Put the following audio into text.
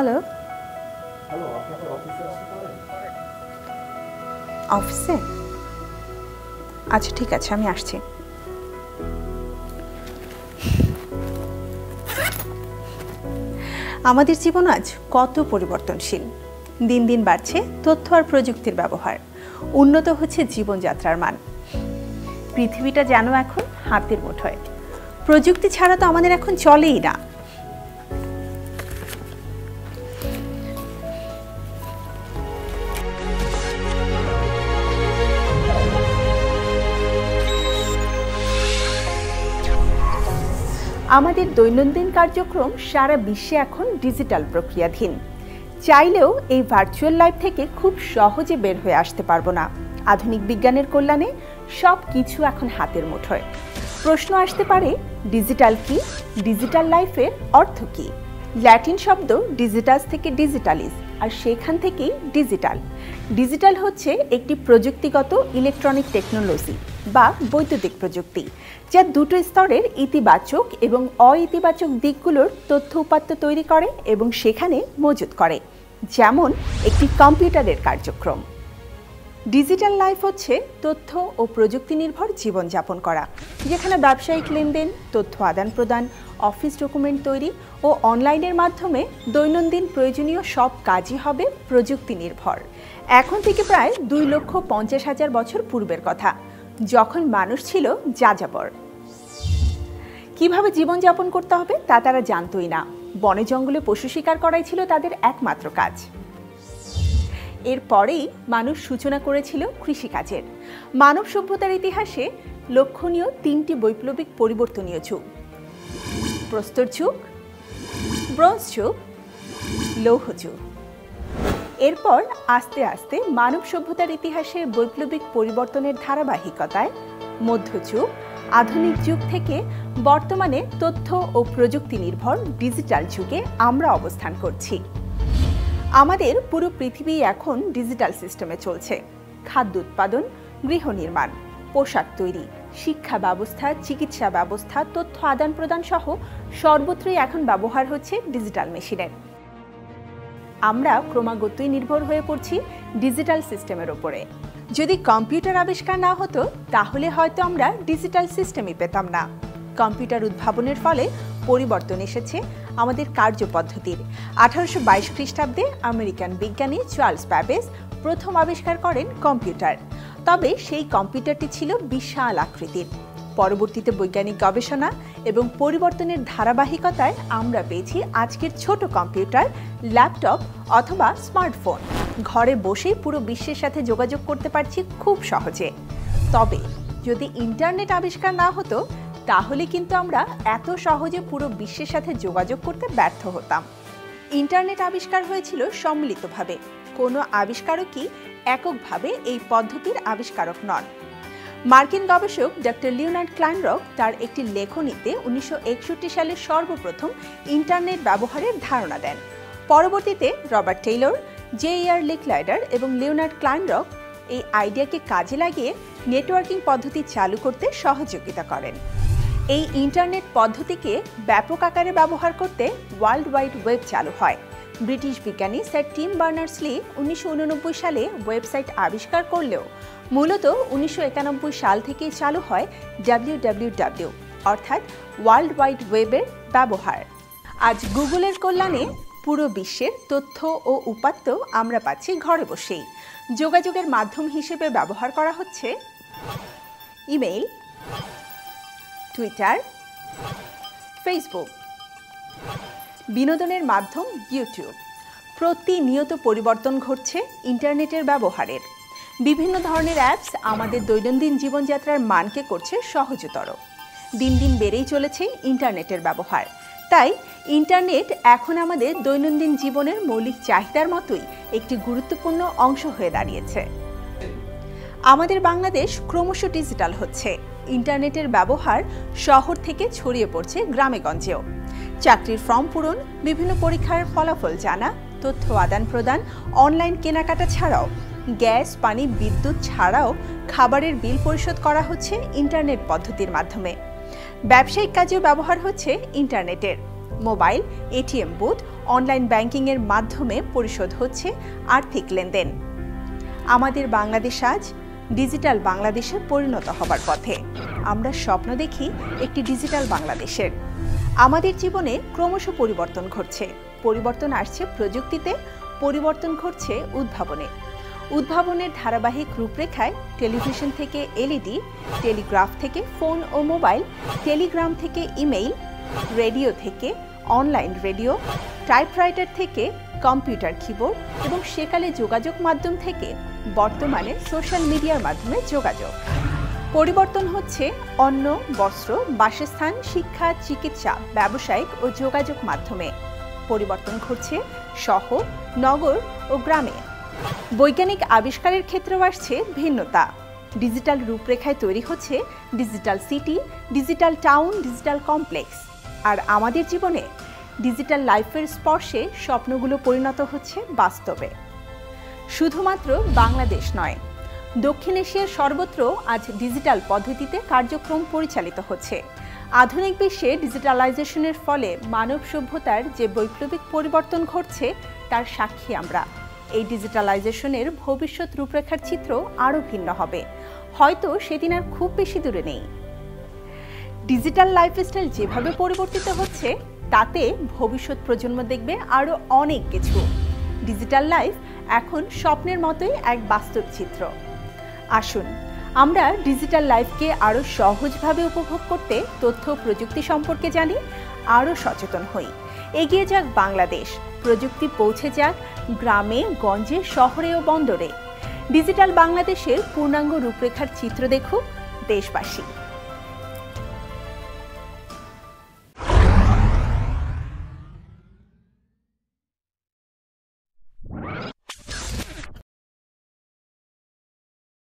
Hello অফিসে? আচ্ছা ঠিক আছে আমি আসছি। আমাদের জীবন আজ কত পরিবর্তনশীল। দিন দিন বাড়ছে তথ্য আর প্রযুক্তির ব্যবহার। উন্নত হচ্ছে জীবনযাত্রার মান। পৃথিবীটা যেন এখন হাতের মুঠোয়। প্রযুক্তি ছাড়া তো আমাদের এখন চলেই না। আমাদের দৈনন্দিন কার্যক্রম সারা বিশ্বে এখন ডিজিটাল প্রক্রিয়াধীন। চাইলেও এই ভার্চুয়াল লাইফ থেকে খুব সহজে বের হয়ে আসতে পারব না। আধুনিক বিজ্ঞানের কল্যাণে সব কিছু এখন হাতের মুঠোয়। প্রশ্ন আসতে পারে ডিজিটাল কি? ডিজিটাল লাইফের অর্থ কি? ল্যাটিন শব্দ ডিজিটাস থেকে ডিজিটালিস আর সেখান থেকেই ডিজিটাল। ডিজিটাল হচ্ছে একটি প্রযুক্তিগত ইলেকট্রনিক টেকনোলজি বা বৈদ্যুতিক প্রযুক্তি, যা দুটো স্তরের ইতিবাচক এবং অইতিবাচক দিকগুলোর তথ্য উপাত্ত তৈরি করে এবং সেখানে মজুত করে, যেমন একটি কম্পিউটারের কার্যক্রম। ডিজিটাল লাইফ হচ্ছে তথ্য ও প্রযুক্তি নির্ভর জীবনযাপন করা, যেখানে ব্যবসায়িক লেনদেন, তথ্য আদান প্রদান, অফিস ডকুমেন্ট তৈরি ও অনলাইনের মাধ্যমে দৈনন্দিন প্রয়োজনীয় সব কাজই হবে প্রযুক্তি নির্ভর এখন থেকে প্রায় দুই লক্ষ পঞ্চাশ হাজার বছর পূর্বের কথা, যখন মানুষ ছিল যাযাবর। কীভাবে জীবনযাপন করতে হবে তা তারা জানতই না। বনে জঙ্গলে পশু শিকার করাই ছিল তাদের একমাত্র কাজ। এরপরেই মানুষ সূচনা করেছিল কৃষিকাজের। মানব সভ্যতার ইতিহাসে লক্ষণীয় তিনটি বৈপ্লবিক পরিবর্তনীয় যুগ। প্রস্তর যুগ, ব্রোঞ্জ যুগ, লৌহ যুগ। এরপর আস্তে আস্তে মানব সভ্যতার ইতিহাসে বৈপ্লবিক পরিবর্তনের ধারাবাহিকতায় মধ্যযুগ আধুনিক যুগ থেকে বর্তমানে তথ্য ও প্রযুক্তি নির্ভর ডিজিটাল যুগে আমরা অবস্থান করছি। আমাদের পুরো পৃথিবী এখন ডিজিটাল সিস্টেমে চলছে। খাদ্য উৎপাদন, গৃহ নির্মাণ, পোশাক তৈরি, শিক্ষা ব্যবস্থা, চিকিৎসা ব্যবস্থা, তথ্য আদান প্রদান সহ সর্বত্রই এখন ব্যবহার হচ্ছে ডিজিটাল মেশিনের আমরা ক্রমাগতই নির্ভর হয়ে পড়ছি ডিজিটাল সিস্টেমের ওপরে। যদি কম্পিউটার আবিষ্কার না হতো, তাহলে হয়তো আমরা ডিজিটাল সিস্টেমই পেতাম না। কম্পিউটার উদ্ভাবনের ফলে পরিবর্তন এসেছে আমাদের কার্যপদ্ধতির আঠারোশো বাইশ খ্রিস্টাব্দে আমেরিকান বিজ্ঞানী চার্লস প্যাবেস প্রথম আবিষ্কার করেন কম্পিউটার। তবে সেই কম্পিউটারটি ছিল বিশাল আকৃতির। পরবর্তীতে বৈজ্ঞানিক গবেষণা এবং পরিবর্তনের ধারাবাহিকতায় আমরা পেয়েছি আজকের ছোট কম্পিউটার, ল্যাপটপ অথবা স্মার্টফোন। ঘরে বসেই পুরো বিশ্বের সাথে যোগাযোগ করতে পারছি খুব সহজে। তবে যদি ইন্টারনেট আবিষ্কার না হতো তাহলে কিন্তু আমরা এত সহজে পুরো বিশ্বের সাথে যোগাযোগ করতে ব্যর্থ হতাম। ইন্টারনেট আবিষ্কার হয়েছিল সম্মিলিতভাবে। কোনো আবিষ্কারকই এককভাবে এই পদ্ধতির আবিষ্কারক নন। মার্কিন গবেষক ডক্টর লিওনার্ড ক্লাইনরক তার একটি লেখনীতে উনিশশো একষট্টি সালে সর্বপ্রথম ইন্টারনেট ব্যবহারের ধারণা দেন। পরবর্তীতে রবার্ট টেইলর জে ইয়ার লিকলাইডার এবং লিওনার্ড ক্লাইনরক এই আইডিয়াকে কাজে লাগিয়ে নেটওয়ার্কিং পদ্ধতি চালু করতে সহযোগিতা করেন। এই ইন্টারনেট পদ্ধতিকে ব্যাপক আকারে ব্যবহার করতে ওয়ার্ল্ড ওয়াইড ওয়েব চালু হয়। ব্রিটিশ বিজ্ঞানী স্যার টিম বার্নার্স লি উনিশশো সালে ওয়েবসাইট আবিষ্কার করলেও মূলত উনিশশো একানব্বই সাল থেকেই চালু হয় ডাব্লিউ অর্থাৎ ওয়ার্ল্ড ওয়াইড ওয়েবের ব্যবহার। আজ গুগলের কল্যাণে পুরো বিশ্বের তথ্য ও উপাত্ত আমরা পাচ্ছি ঘরে বসেই। যোগাযোগের মাধ্যম হিসেবে ব্যবহার করা হচ্ছে ইমেইল টুইটার ফেসবুক বিনোদনের মাধ্যম ইউটিউব প্রতিনিয়ত পরিবর্তন ঘটছে ইন্টারনেটের ব্যবহারের। বিভিন্ন ধরনের অ্যাপস আমাদের দৈনন্দিন জীবনযাত্রার মানকে করছে সহজতর। দিন দিন বেড়েই চলেছে ইন্টারনেটের ব্যবহার। তাই ইন্টারনেট এখন আমাদের দৈনন্দিন জীবনের মৌলিক চাহিদার মতোই একটি গুরুত্বপূর্ণ অংশ হয়ে দাঁড়িয়েছে। আমাদের বাংলাদেশ ক্রমশ ডিজিটাল হচ্ছে। ইন্টারনেটের ব্যবহার শহর থেকে ছড়িয়ে পড়ছে গ্রামেগঞ্জেও। চাকরির ফর্ম পূরণ, বিভিন্ন পরীক্ষার ফলাফল জানা, তথ্য আদান প্রদান অনলাইন কেনাকাটা ছাড়াও। গ্যাস, পানি, বিদ্যুৎ ছাড়াও খাবারের বিল পরিশোধ করা হচ্ছে ইন্টারনেট পদ্ধতির মাধ্যমে। ব্যবসায়িক কাজেও ব্যবহার হচ্ছে ইন্টারনেটের মোবাইল, এটিএম বুথ অনলাইন ব্যাংকিংয়ের মাধ্যমে পরিশোধ হচ্ছে আর্থিক লেনদেন। আমাদের বাংলাদেশ আজ ডিজিটাল বাংলাদেশে পরিণত হবার পথে। আমরা স্বপ্ন দেখি একটি ডিজিটাল বাংলাদেশের। আমাদের জীবনে ক্রমশ পরিবর্তন ঘটছে। পরিবর্তন আসছে প্রযুক্তিতে, পরিবর্তন ঘটছে উদ্ভাবনে। উদ্ভাবনের ধারাবাহিক রূপরেখায় টেলিভিশন থেকে এলইডি, টেলিগ্রাফ থেকে ফোন ও মোবাইল, টেলিগ্রাম থেকে ইমেইল, রেডিও থেকে অনলাইন রেডিও, টাইপরাইটার থেকে কম্পিউটার, কিবোর্ড এবং সেকালে যোগাযোগ মাধ্যম থেকে বর্তমানে সোশ্যাল মিডিয়ার মাধ্যমে যোগাযোগ। পরিবর্তন হচ্ছে অন্ন, বস্ত্র, বাসস্থান, শিক্ষা, চিকিৎসা, ব্যবসায়িক ও যোগাযোগ মাধ্যমে। পরিবর্তন ঘটছে শহর, নগর ও গ্রামে। বৈজ্ঞানিক আবিষ্কারের ক্ষেত্রেও আসছে ভিন্নতা। ডিজিটাল রূপরেখায় তৈরি হচ্ছে digital city, digital town, digital complex. আর আমাদের জীবনে ডিজিটাল লাইফের স্পর্শে স্বপ্নগুলো পরিণত হচ্ছে বাস্তবে। শুধুমাত্র বাংলাদেশ নয়, দক্ষিণ এশিয়ার সর্বত্র আজ ডিজিটাল পদ্ধতিতে কার্যক্রম পরিচালিত হচ্ছে। আধুনিক বিশ্বে ডিজিটালাইজেশনের ফলে মানব সভ্যতার যে বৈপ্লবিক পরিবর্তন ঘটছে, তার সাক্ষী আমরা। এই ডিজিটালাইজেশনের ভবিষ্যৎ রূপরেখার চিত্র আরও ভিন্ন হবে। হয়তো সেদিন আর খুব বেশি দূরে নেই। ডিজিটাল লাইফস্টাইল যেভাবে পরিবর্তিত হচ্ছে তাতে ভবিষ্যৎ প্রজন্ম দেখবে আরও অনেক কিছু। ডিজিটাল লাইফ এখন স্বপ্নের মতোই এক বাস্তব চিত্র আসুন, আমরা ডিজিটাল লাইফকে আরও সহজভাবে উপভোগ করতে তথ্য প্রযুক্তি সম্পর্কে জানি আরও সচেতন হই। এগিয়ে যাক বাংলাদেশ। প্রযুক্তি পৌঁছে যাক গ্রামে, গঞ্জে, শহরে ও বন্দরে। ডিজিটাল বাংলাদেশের পূর্ণাঙ্গ রূপরেখার চিত্র দেখুক দেশবাসী।